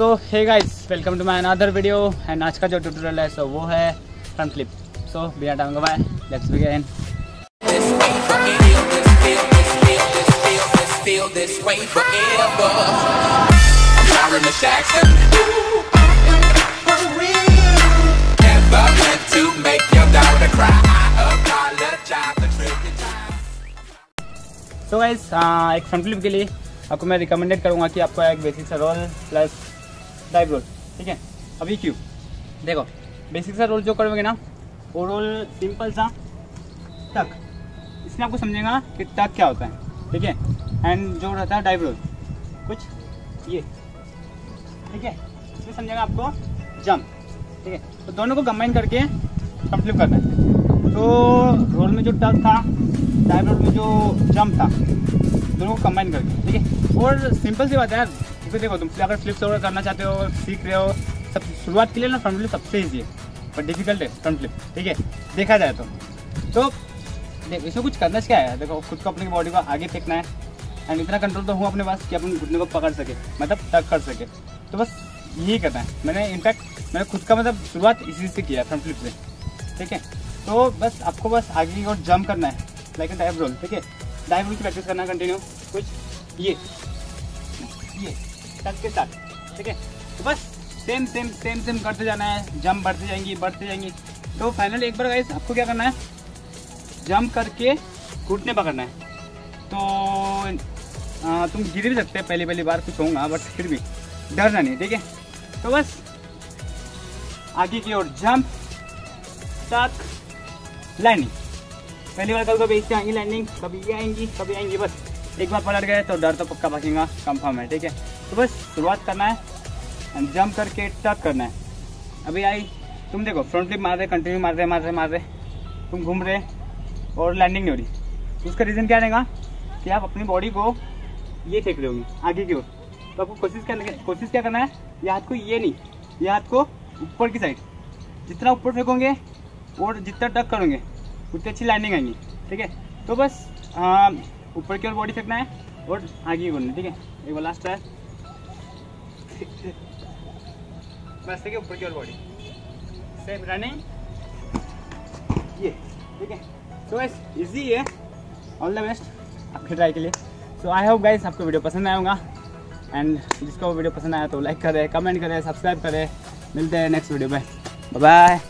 Hey guys welcome to my another video and आज का जो ट्यूटोरियल है सो वो है फ्रंट फ्लिप सो बिना time by let's begin feel this. So guys एक फ्रंट फ्लिप के लिए आपको मैं रिकमेंडेड करूँगा कि आपको एक बेसिक सा रोल प्लस डाइव रोल ठीक है? अभी क्यों देखो बेसिक सा रोल जो करोगे ना, वो रोल सिंपल सा टक इसमें आपको समझेगा कि टक क्या होता है, ठीक है? एंड जो रहता है डाइव रोल कुछ ये, ठीक है? इसमें समझेगा आपको जंप ठीक है? तो दोनों को कंबाइन करके फ्लिप करना है। तो रोल में जो टक था डाइव रोल में जो जंप था, दोनों को कंबाइन करके, ठीक है? और सिंपल सी बात है यार क्योंकि देखो, तुम अगर फ्लिप्स वगैरह करना चाहते हो, सीख रहे हो, सब शुरुआत के लिए ना फ्रंट फ्लिप सबसे ईजी है पर डिफ़िकल्ट है फ्रंट फ्लिप ठीक है? देखा जाए तो। तो देख, इसमें कुछ करना क्या है? देखो, खुद को अपनी बॉडी को आगे फेंकना है एंड इतना कंट्रोल तो हूँ अपने पास कि अपन घुटने को पकड़ सके मतलब टक कर सके। तो बस यही करना है। मैंने इनफैक्ट मैंने खुद का मतलब शुरुआत इसी से किया फ्रंट फ्लिप से, ठीक है? तो बस आपको बस आगे की ओर जंप करना है लाइक ए डाइव रोल ठीक है? डाइव रोल की प्रैक्टिस करना है कंटिन्यू कुछ, ये ये। टच के साथ ठीक है? तो बस सेम सेम सेम सेम करते जाना है। जंप बढ़ते जाएँगी बढ़ते जाएँगी। तो फाइनली एक बार गाइस आपको क्या करना है? जंप करके घुटने पकड़ना है। तो आ, तुम गिर भी सकते हैं पहली पहली बार कुछ होगा बट फिर भी। डरना नहीं ठीक है? तो बस आगे की ओर जंप टक लैंडिंग पहली बार कभी कभी इससे आएँगी लैंडिंग कभी ये आएँगी कभी आएँगी बस। एक बार पलट गए तो डर तो पक्का भागेगा कंफर्म है ठीक है? तो बस शुरुआत करना है एंड जंप करके टक करना है। अभी आई, तुम देखो फ्रंट फ्लिप मार रहे कंटिन्यू मार रहे मार रहे मार रहे तुम घूम रहे और लैंडिंग नहीं हो रही। उसका रीज़न क्या रहेगा कि आप अपनी बॉडी को ये फेंक रहे होगी, आगे की ओर। तो आपको कोशिश करने कोशिश क्या करना है? ये हाथ को ये नहीं, ये हाथ को ऊपर की साइड जितना ऊपर फेंकोगे और जितना टक करोगे, उतनी अच्छी लैंडिंग आएँगी, ठीक है? तो बस ऊपर की ओर बॉडी फेंकना है और आगे की है ठीक है? एक बार लास्ट ट्राई बस देखिए ऊपर की ओर बॉडी सेम रनिंग ये ठीक है तो बस इजी है। ऑल द बेस्ट आपके ट्राई के लिए सो आई होप गाइस आपको वीडियो पसंद आया होगा। एंड जिसको वीडियो पसंद आया तो लाइक करें कमेंट करें सब्सक्राइब करें। मिलते हैं नेक्स्ट वीडियो में। बाय